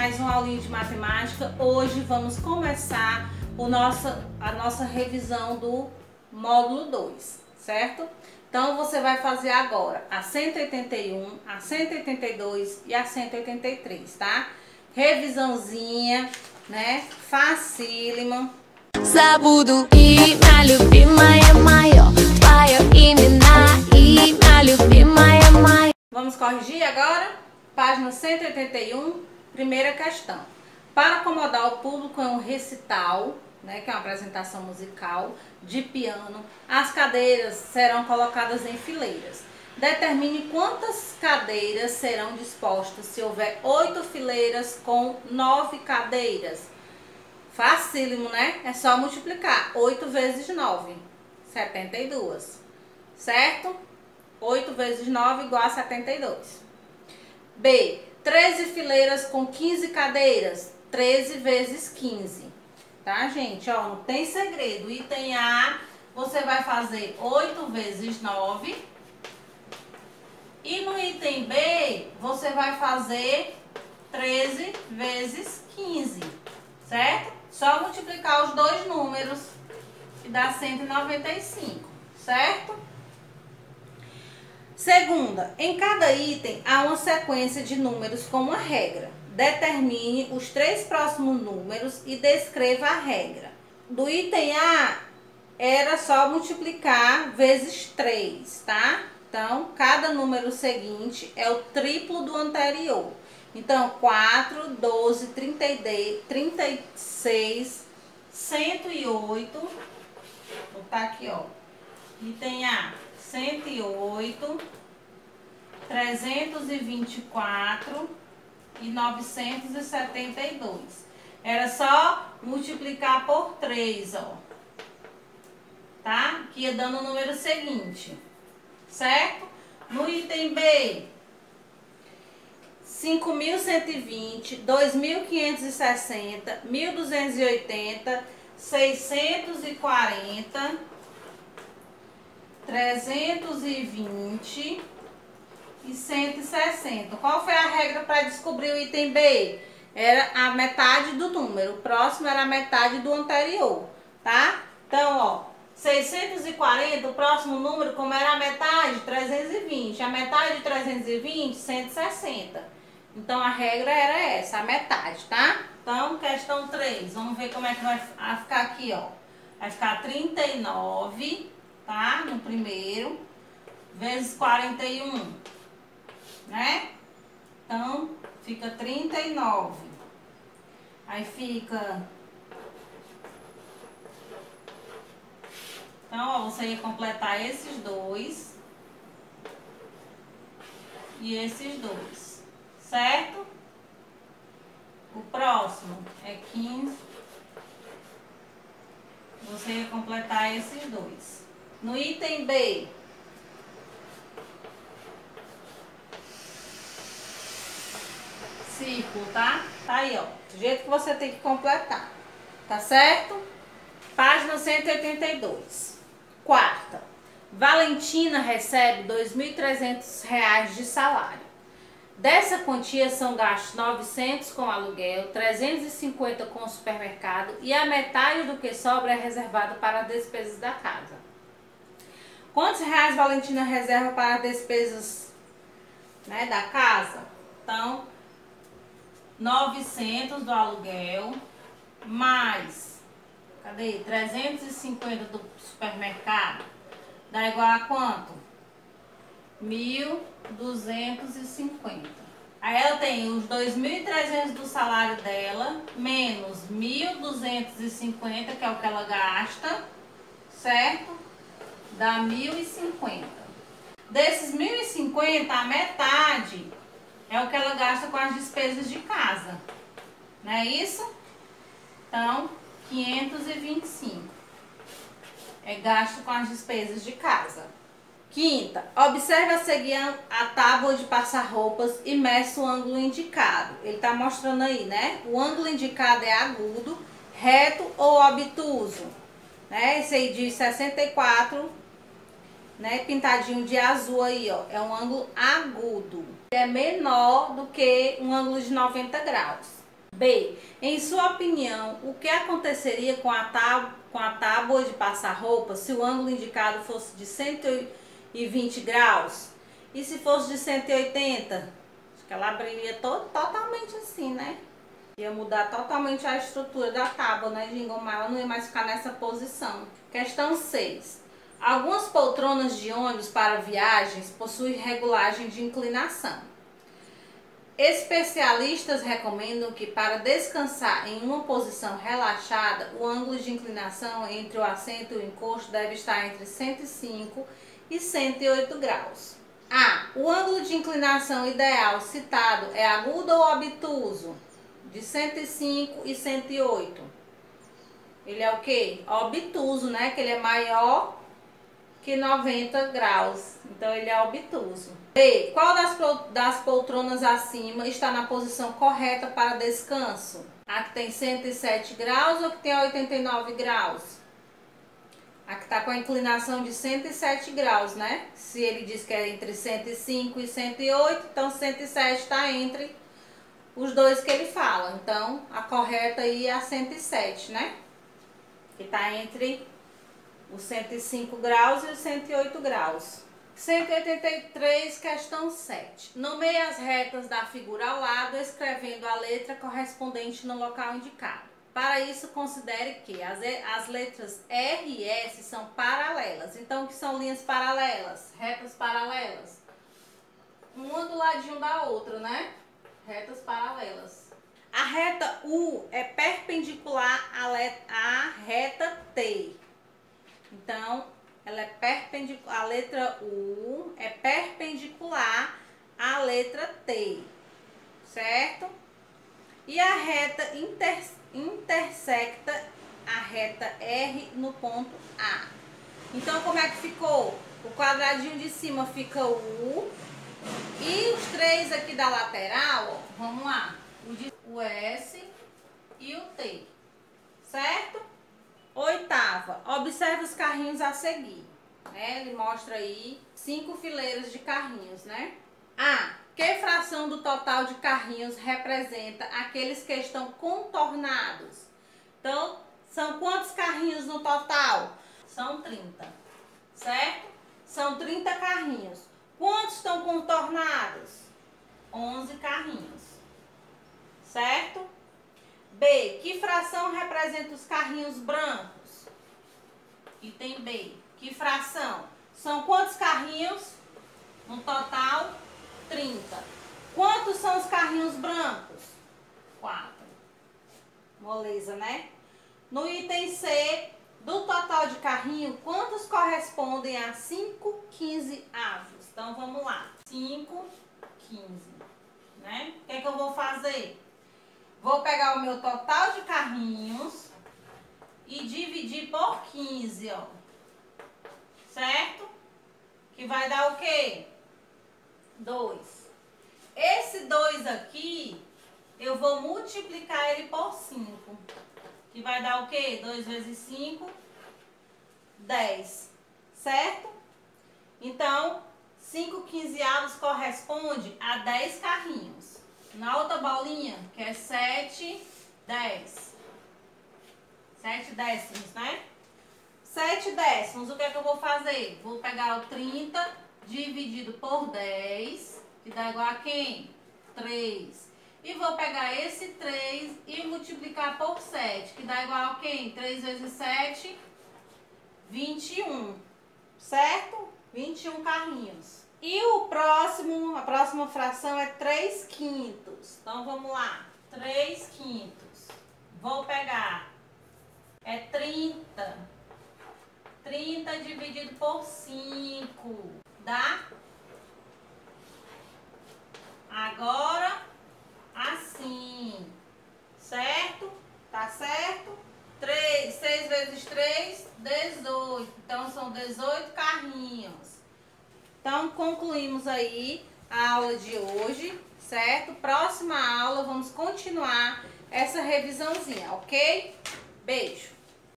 mais uma aulinha de matemática. Hoje vamos começar o nosso, a nossa revisão do módulo 2, certo? Então você vai fazer agora a 181, a 182 e a 183, tá? Revisãozinha, né? Facílima. Забуду и на любимая мое Твое имена и на любимая мое Vamos corrigir agora? Página 181, primeira questão. Para acomodar o público em um recital, né, que é uma apresentação musical de piano, as cadeiras serão colocadas em fileiras. Determine quantas cadeiras serão dispostas se houver oito fileiras com nove cadeiras. Facílimo, né? É só multiplicar. 8 vezes 9, 72. Certo? 8 vezes 9 igual a 72. B. 13 fileiras com 15 cadeiras. 13 vezes 15. Tá, gente? Ó, não tem segredo. Item A, você vai fazer 8 vezes 9. E no item B, você vai fazer 13 vezes 15. Certo? Só multiplicar os dois números e dá 195, certo? Segunda, em cada item há uma sequência de números com uma regra. Determine os três próximos números e descreva a regra. Do item A, era só multiplicar vezes 3, tá? Então, cada número seguinte é o triplo do anterior. Então, 4, 12, 30, 36, 108. Vou botar aqui, ó. Item A, 108, 324 e 972. Era só multiplicar por 3, ó. Tá? Que ia dando o número seguinte. Certo? No item B, 5.120, 2.560, 1.280, 640, 320 e 160. Qual foi a regra para descobrir o item B? Era a metade do número. O próximo era a metade do anterior, tá? Então, ó, 640, o próximo número, como era a metade, 320. A metade de 320, 160. Então, a regra era essa, a metade, tá? Então, questão 3, vamos ver como é que vai ficar aqui, ó. Vai ficar 39, tá? No primeiro, vezes 41, né? Então, fica 39. Aí fica... Então, ó, você ia completar esses dois e esses dois certo? O próximo é 15. Você ia completar esses dois. No item B, círculo, tá? Tá aí, ó. Do jeito que você tem que completar. Tá certo? Página 182. Quarta. Valentina recebe R$ 2.300 de salário. Dessa quantia são gastos 900 com aluguel, 350 com supermercado e a metade do que sobra é reservado para despesas da casa. Quantos reais Valentina reserva para despesas né, da casa? Então, 900 do aluguel, mais, cadê? 350 do supermercado, dá igual a quanto? 1.250. Aí ela tem os 2.300 do salário dela, menos 1.250, que é o que ela gasta, certo? Dá 1.050. Desses 1.050, a metade é o que ela gasta com as despesas de casa. Não é isso? Então, 525 é gasto com as despesas de casa. Quinta, observe a seguir a tábua de passar roupas e meça o ângulo indicado. Ele está mostrando aí, né? O ângulo indicado é agudo, reto ou obtuso. Né? Esse aí de 64, né? Pintadinho de azul aí, ó. É um ângulo agudo. É menor do que um ângulo de 90 graus. B. Em sua opinião, o que aconteceria com a, tá, com a tábua de passar roupa se o ângulo indicado fosse de 120 graus? E se fosse de 180? Acho que ela abriria to totalmente assim, né? Ia mudar totalmente a estrutura da tábua, né, de engomar. Ela não ia mais ficar nessa posição. Questão 6. Algumas poltronas de ônibus para viagens possuem regulagem de inclinação. Especialistas recomendam que para descansar em uma posição relaxada, o ângulo de inclinação entre o assento e o encosto deve estar entre 105 e 108 graus. A. O ângulo de inclinação ideal citado é agudo ou obtuso? De 105 e 108. Ele é o que? Obtuso, né? Que ele é maior que 90 graus. Então ele é obtuso. B. Qual das, das poltronas acima está na posição correta para descanso? A que tem 107 graus ou que tem 89 graus? A que está com a inclinação de 107 graus, né? Se ele diz que é entre 105 e 108, então 107 está entre os dois que ele fala. Então, a correta aí é a 107, né? Que está entre os 105 graus e os 108 graus. 183, questão 7. Nomeie as retas da figura ao lado, escrevendo a letra correspondente no local indicado. Para isso, considere que as, as letras R e S são paralelas. Então, que são linhas paralelas? Retas paralelas. Uma do ladinho da outra, né? Retas paralelas. A reta U é perpendicular à, à reta T. Então, ela é perpendicular, a letra U é perpendicular à letra T, certo? E a reta inter, intersecta a reta R no ponto A. Então, como é que ficou? O quadradinho de cima fica U e os três aqui da lateral, ó, vamos lá, o, de, o S e o T, certo? Oitava, observe os carrinhos a seguir. Né? Ele mostra aí cinco fileiras de carrinhos, né? A. Que fração do total de carrinhos representa aqueles que estão contornados? Então, são quantos carrinhos no total? São 30, certo? São 30 carrinhos. Quantos estão contornados? 11 carrinhos, certo? B. Que fração representa os carrinhos brancos? Item B. Que fração? São quantos carrinhos? No total, 30. Quantos são os carrinhos brancos? 4. Moleza, né? No item C, do total de carrinho, quantos correspondem a 5 15 avos? Então, vamos lá. 5, 15, né? O que, é que eu vou fazer? Vou pegar o meu total de carrinhos e dividir por 15, ó. Certo? Que vai dar o quê? 2. Esse 2 aqui, eu vou multiplicar ele por 5. Que vai dar o quê? 2 vezes 5, 10. Certo? Então, 5 quinzeavos corresponde a 10 carrinhos. Na outra bolinha, que é 7, 10. 7 décimos, né? 7 décimos, o que é que eu vou fazer? Vou pegar o 30 dividido por 10, que dá igual a quem? 3. E vou pegar esse 3 e multiplicar por 7, que dá igual a quem? 3 vezes 7, 21. Certo? 21 carrinhos. E o próximo, a próxima fração é 3 quintos. Então, vamos lá. 3 quintos. Vou pegar. É 30. 30 dividido por 5. Dá? Agora, assim. Certo? Tá certo? 3, 6 vezes 3, 18. Então, são 18 carrinhos. Então, concluímos aí a aula de hoje, certo? Próxima aula, vamos continuar essa revisãozinha, ok? Beijo!